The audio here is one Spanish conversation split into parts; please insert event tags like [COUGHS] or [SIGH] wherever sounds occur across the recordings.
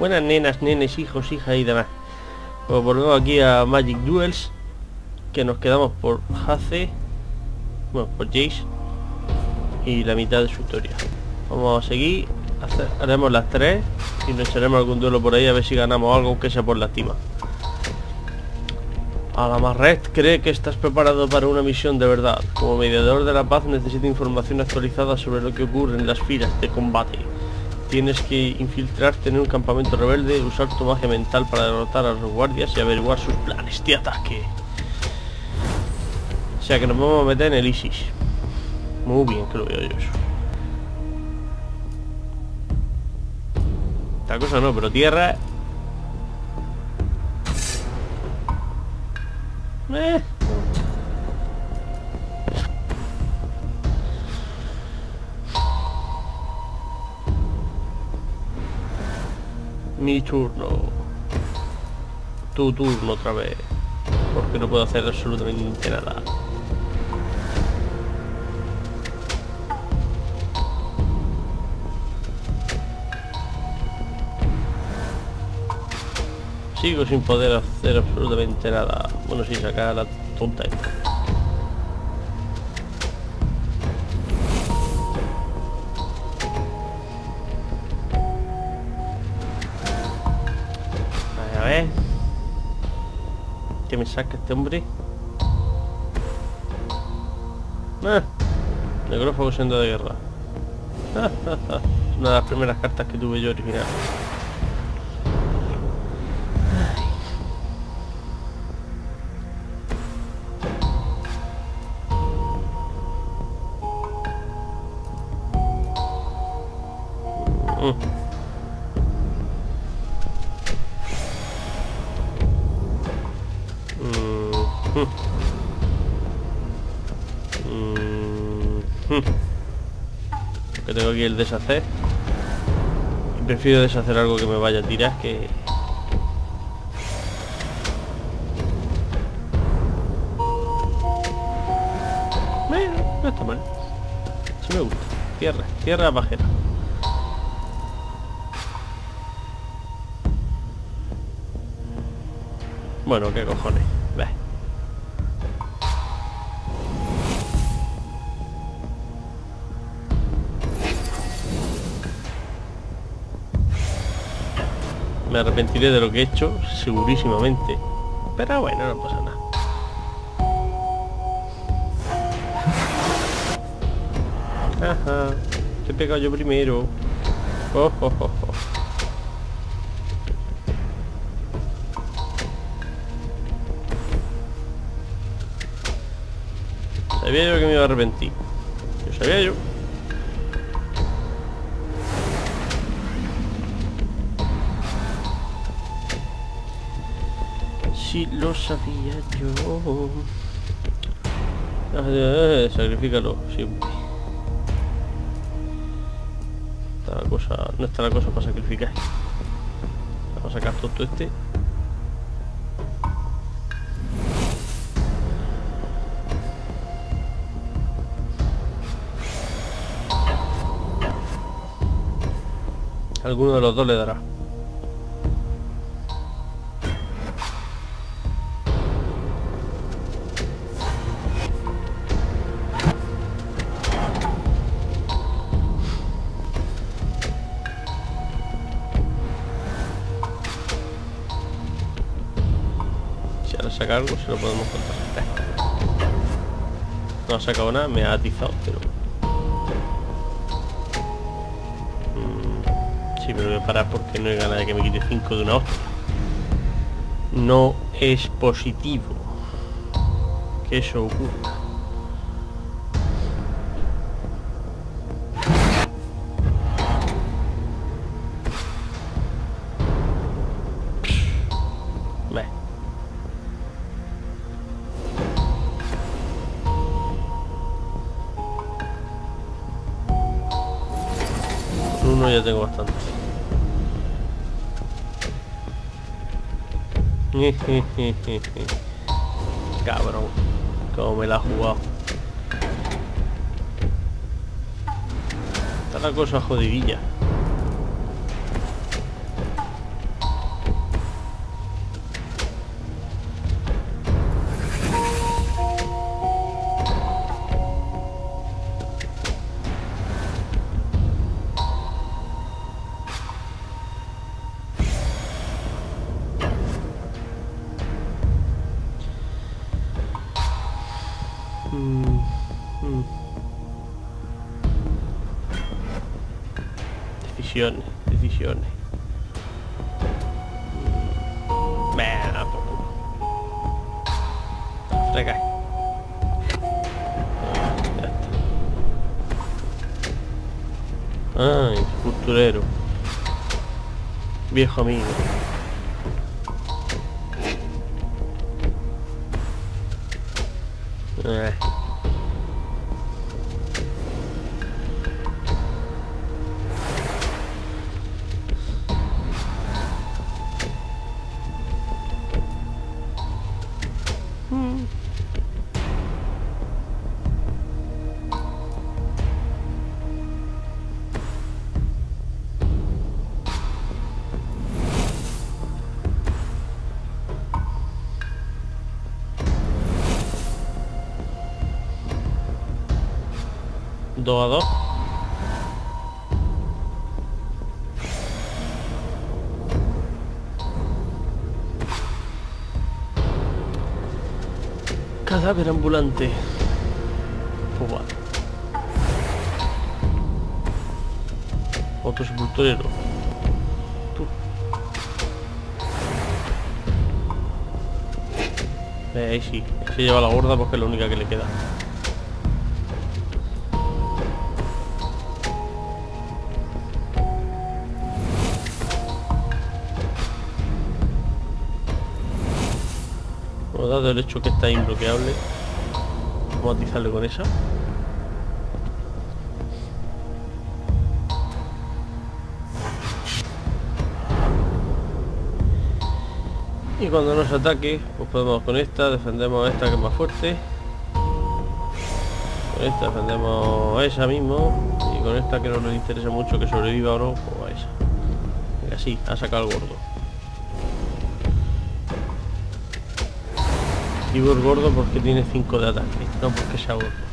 Buenas nenas, nenes, hijos, hijas y demás. Pues volvemos aquí a Magic Duels. Que nos quedamos por Hace. Bueno, por Jace. Y la mitad de su historia. Vamos a seguir. haremos las tres. Y nos echaremos algún duelo por ahí a ver si ganamos algo, aunque sea por lástima. Alamarret cree que estás preparado para una misión de verdad. Como mediador de la paz necesita información actualizada sobre lo que ocurre en las filas de combate. Tienes que infiltrarte en un campamento rebelde, usar tu magia mental para derrotar a los guardias y averiguar sus planes de ataque. O sea que nos vamos a meter en el ISIS. Muy bien que lo veo yo eso. Esta cosa no, pero tierra... Eh. Mi turno. Tu turno otra vez. Porque no puedo hacer absolutamente nada. Sigo sin poder hacer absolutamente nada. Bueno, sí, sacar la tonta esta. ¿Qué me saca este hombre? Ah, negrófago siendo de guerra. [LAUGHS] Una de las primeras cartas que tuve yo original. Mm. Mm. Que tengo aquí el deshacer. Prefiero deshacer algo que me vaya a tirar que... Bueno, no está mal. Sí me gusta. Tierra, tierra pajera. Bueno, qué cojones. Arrepentiré de lo que he hecho, segurísimamente. Pero bueno, no pasa nada. Ajá. Te he pegado yo primero. Oh, oh, oh, oh. Sabía yo que me iba a arrepentir. Yo sabía yo. Sí, lo sabía yo. Eh, Sacrifícalo, siempre. Está cosa, no está la cosa para sacrificar. Vamos a sacar todo este. Alguno de los dos le dará. Algo, se lo podemos contar. No ha sacado nada, me ha atizado, pero... Mm, Sí, pero voy a parar porque no hay ganas de que me quite 5 de una hostia. No es positivo que eso ocurra. Ya tengo bastante. [LAUGHS] Cabrón. Como me la ha jugado. Está la cosa jodidilla. Mm, mm. Decisiones, decisiones. Me da por Recae. Ah, culturero. Viejo amigo. 2 a 2. Cadáver ambulante. Uba. Otro sepulturero. Tú. Eh, ahí sí. Se lleva la gorda porque es la única que le queda. Dado el hecho que está imbloqueable, vamos a atizarle con esa. Y cuando nos ataque, pues podemos con esta, defendemos a esta que es más fuerte. Con esta defendemos a esa mismo. Y con esta que no nos interesa mucho que sobreviva o no, pues a esa. Y así, ha sacado el gordo. El gordo porque tiene 5 de ataque, no porque sea gordo.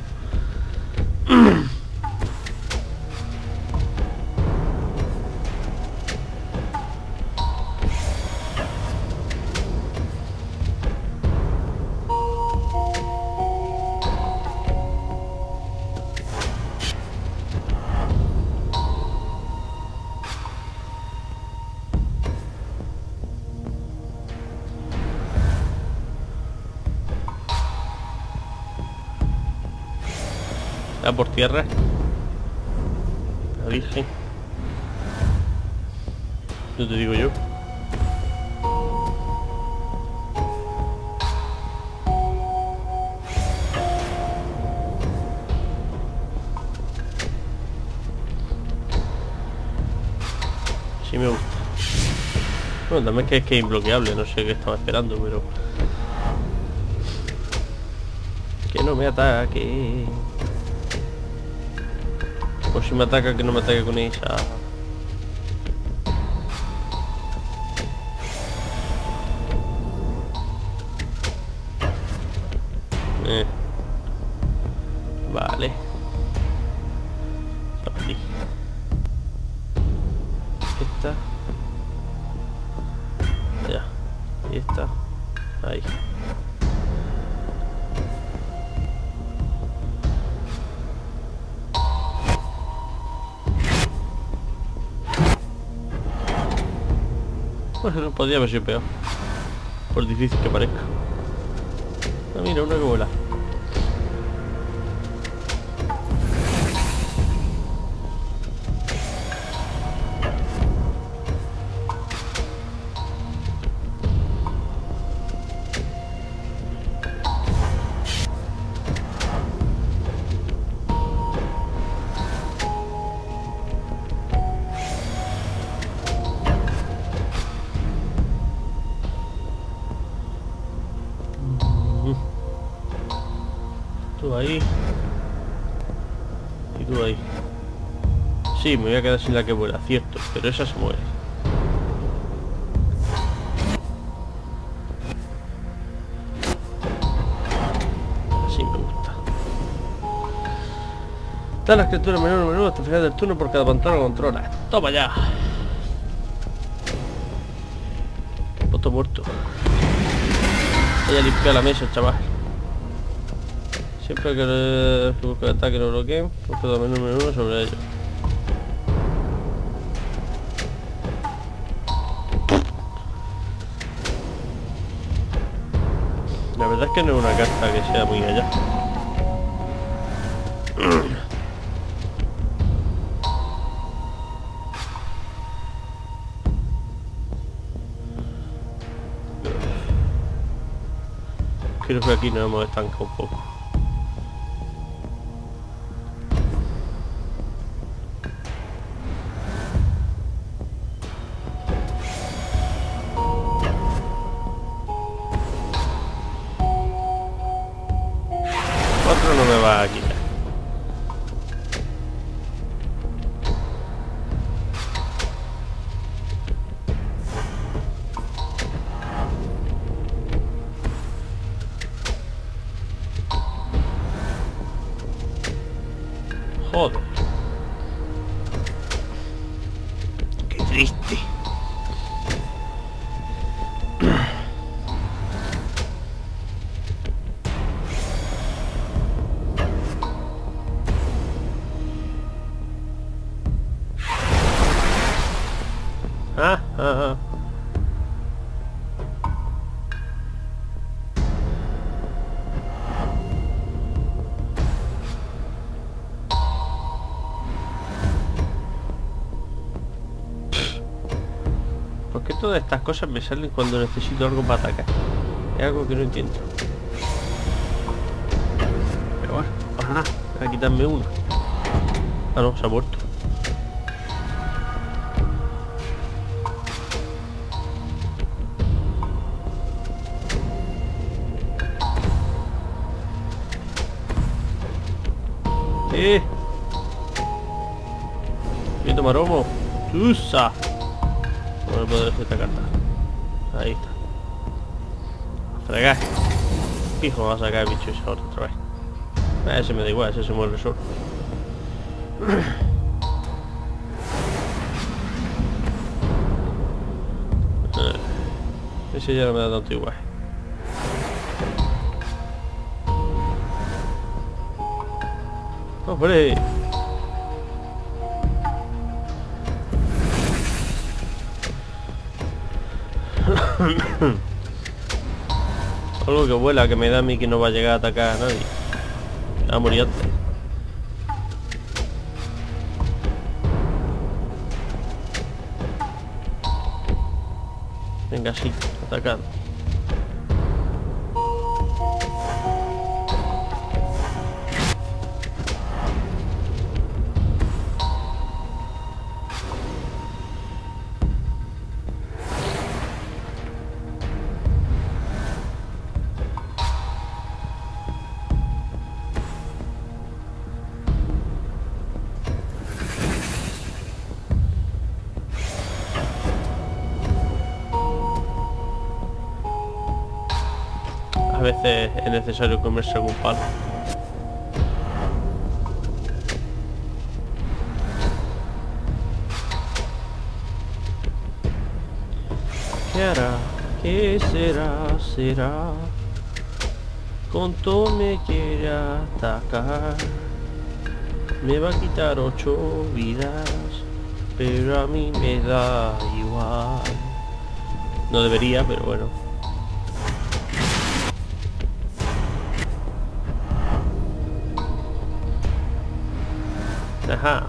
Por tierra. La virgen. No te digo yo. Sí me gusta. Bueno, también que es que es imbloqueable, no sé qué estaba esperando, pero... Que no me ataque. O si me ataca, que no me ataque con ella. Podría haber sido peor. Por difícil que parezca. Ah, mira, una que vuela. Sí, me voy a quedar sin la que vuela, cierto, pero esa se muere. Así me gusta. Están las criaturas menú menú hasta el final del turno por cada pantalla lo controla. Toma ya. Voto muerto. Voy a la mesa, chaval. Siempre que el ataque lo bloqueen, puedo menú menú sobre ello. Verdad es que no es una carta que sea muy allá. Creo que aquí nos hemos estancado un poco. Ah, ah, ah. ¿Por qué todas estas cosas me salen cuando necesito algo para atacar? Es algo que no entiendo. Pero bueno, pasa a quitarme uno. Ah, no, se ha muerto. Maromo! ¡Tusa! No puedo dejar esta carta. Ahí está. A fregar. Fijo, va a sacar el bicho ahora otra vez. A ese me da igual, ese se muere solo. Eh, Ese ya no me da tanto igual. ¡Hombre! Algo que vuela, que me da a mí que no va a llegar a atacar a nadie. A morir antes. Venga, sí, atacando. Es necesario comerse algún palo. ¿Qué hará? ¿Qué será? ¿Será? Con todo me quiere atacar. Me va a quitar ocho vidas, pero a mí me da igual. No debería, pero bueno. Ajá.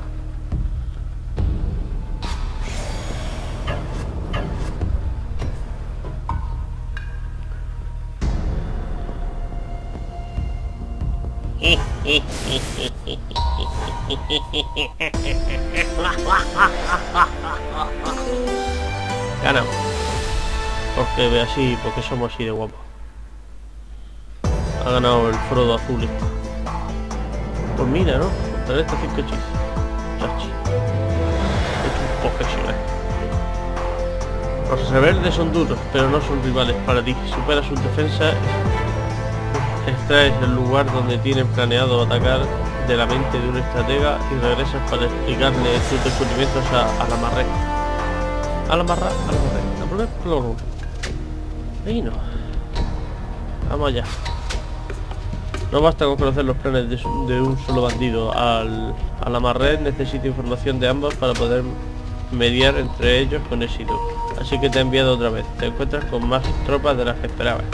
Ganamos. Porque ve así, porque somos así de guapos. Ha ganado el Frodo azul. este. Pues mira, ¿no? Contra 5 hechizos. Chachi. Es un profesional. Los rebeldes son duros, pero no son rivales para ti. Supera sus defensas, extraes el lugar donde tienen planeado atacar de la mente de un estratega y regresas para explicarle tus descubrimientos a, a la marre. A la marra, a la marre. A poner cloro. Ahí no. Vamos allá. No basta con conocer los planes de, un solo bandido. Al, a la marre necesita información de ambos para poder mediar entre ellos con éxito. Así que te he enviado otra vez. Te encuentras con más tropas de las que esperabas.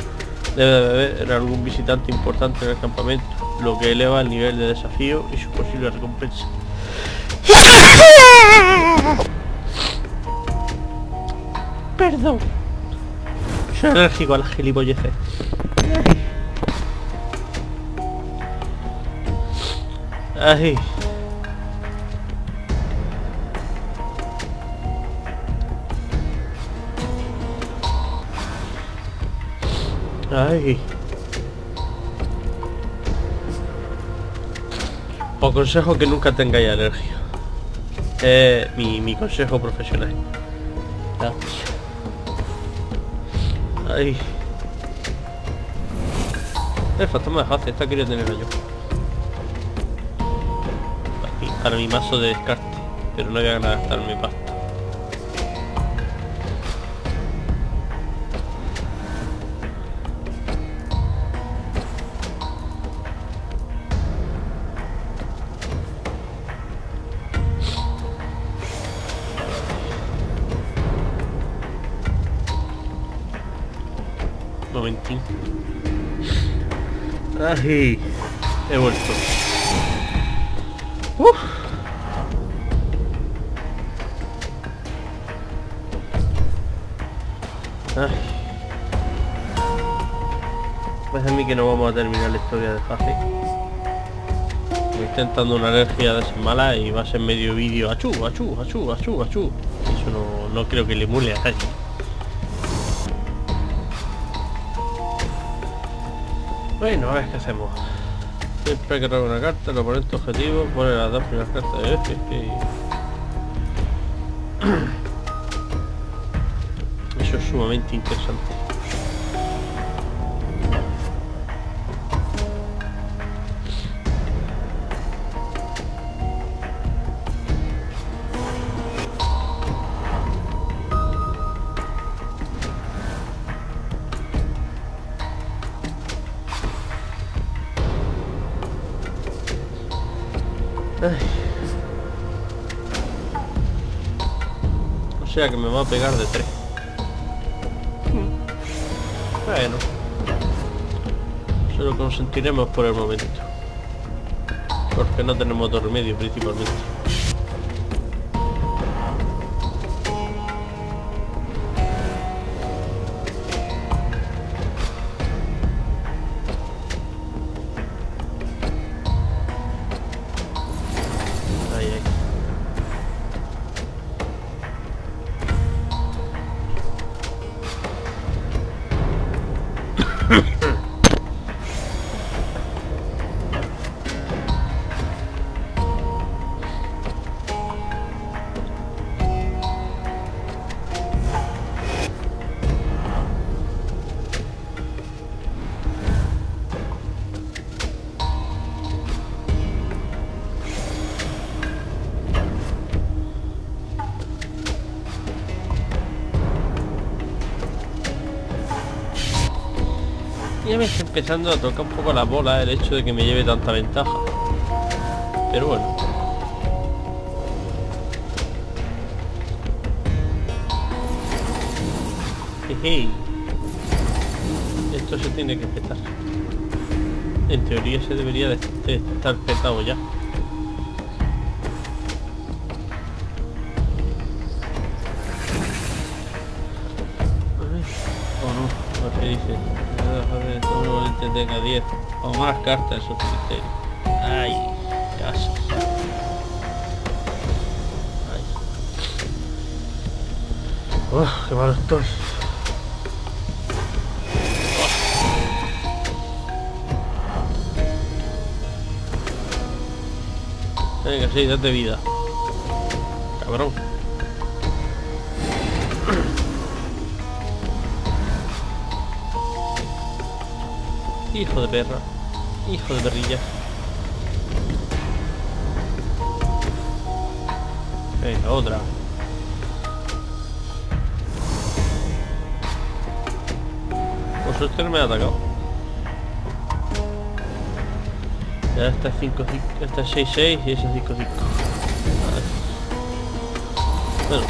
Debe de haber algún visitante importante en el campamento, lo que eleva el nivel de desafío y su posible recompensa. Perdón. Soy alérgico a las gilipolleces. Ay. Ay. Os consejo que nunca tengáis alergia. Es mi, mi consejo profesional. Ay. El fantasma de Hace, esta quería tenerla yo. Para mi mazo de descarte. Pero no voy a gastar mi pasta. Momentín. Ay, he vuelto. No vamos a terminar la historia de Faje. Estoy intentando una alergia de esas malas y va a ser medio vídeo achú, achú, achú, achú, achú. Eso no, no creo que le mule a nadie. Bueno, a ver qué hacemos. Siempre que robar una carta, el oponente objetivo, pone las dos primeras cartas de F y... [CLEARS THROAT] Eso es sumamente interesante. Sea que me va a pegar de tres. Bueno. Se lo consentiremos por el momento. Porque no tenemos otro remedio principalmente. Empezando a tocar un poco la bola el hecho de que me lleve tanta ventaja. Pero bueno. Jeje. Esto se tiene que petar. En teoría se debería de, estar petado ya. O más cartas en su criterio. Ay, caso. Ay. Uf, qué malo estoy. Venga, sí, date vida. Cabrón. Hijo de perra. Hijo de perrilla. Venga, otra. Por suerte no me ha atacado. Ya está 5 5 está 6 6 y ese 5 5. Bueno.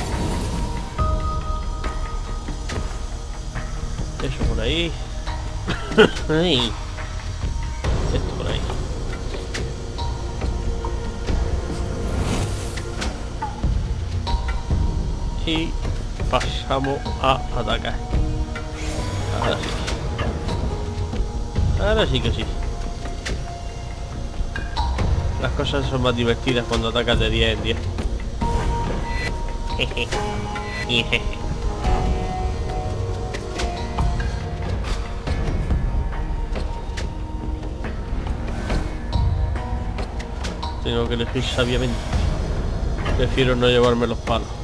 Eso por ahí. [COUGHS] Ay. Y pasamos a atacar. Ahora sí. Ahora sí que sí. Las cosas son más divertidas cuando atacas de 10 en 10. [LAUGHS] Tengo que elegir sabiamente. Prefiero no llevarme los palos.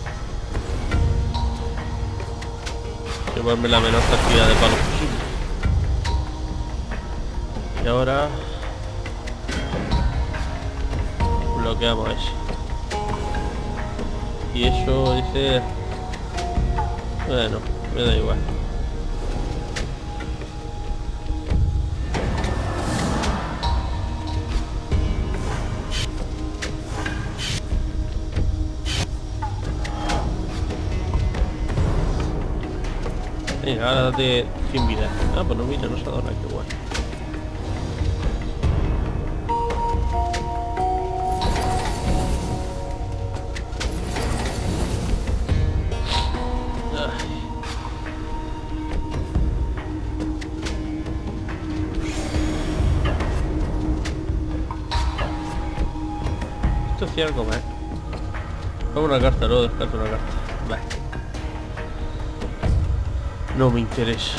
Llevarme la menor cantidad de palos posible. Y ahora... Bloqueamos ese. Y eso dice... Bueno, me da igual. Venga, ahora date 100 vidas. Ah, pues no mira, no se adora, qué guay. Ay. Esto hacía algo más. Vamos una carta, luego descarto una carta. Vale. No me interesa.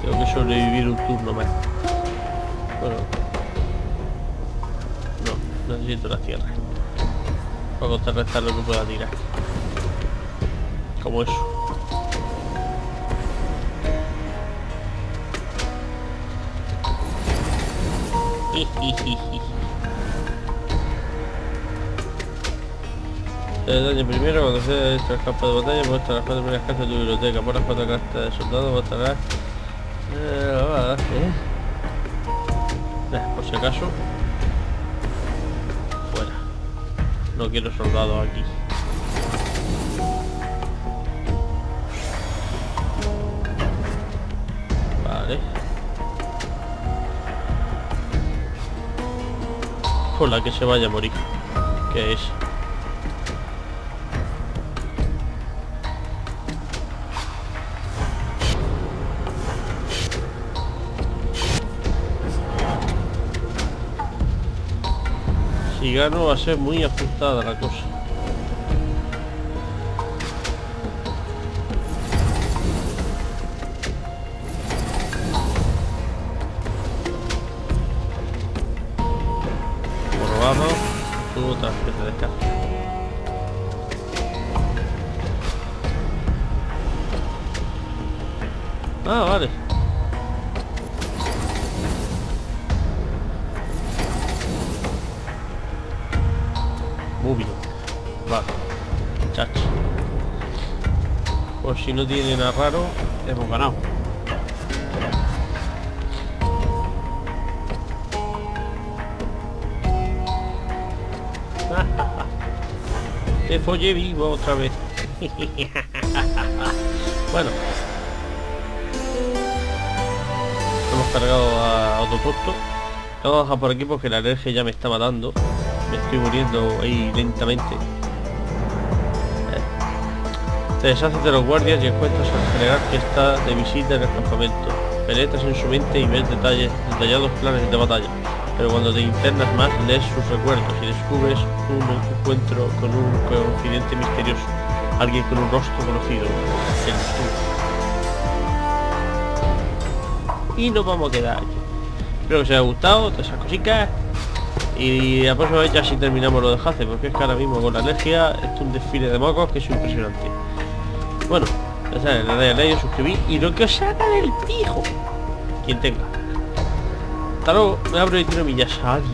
Tengo que sobrevivir un turno más. Bueno. No, necesito la tierra. Para contrarrestar lo que pueda tirar. Como eso. Eh, daño primero cuando se hecho el campo de batalla muestra las cuatro primeras cartas de tu biblioteca. Por las cuatro cartas de soldado mostrarás eh, va, eh. Eh, por si acaso. Fuera. No quiero soldados aquí. Vale. Por la que se vaya a morir. Que es Si gano va a ser muy ajustada la cosa. Por abajo, puta, que te descarga. Ah, vale. Si no tiene nada raro, hemos ganado. [LAUGHS] Te follé vivo otra vez. [LAUGHS] bueno. Hemos cargado a otro puesto. Vamos a por aquí porque la alergia ya me está matando. Me estoy muriendo ahí lentamente. Te deshaces de los guardias y encuentras al general que está de visita en el campamento. Penetras en su mente y ves detalles, detallados planes de batalla. Pero cuando te internas más, lees sus recuerdos y descubres un encuentro con un confidente misterioso. Alguien con un rostro conocido. Y nos vamos a quedar aquí. Espero que os haya gustado todas esas cositas. Y la próxima vez ya si terminamos lo de porque es que ahora mismo con la alergia es un desfile de mocos que es impresionante. Bueno, ya sabes, le dais a like, suscribir y lo que os saca del pijo. Quien tenga. Hasta luego, me abro y tiro millas. Adiós.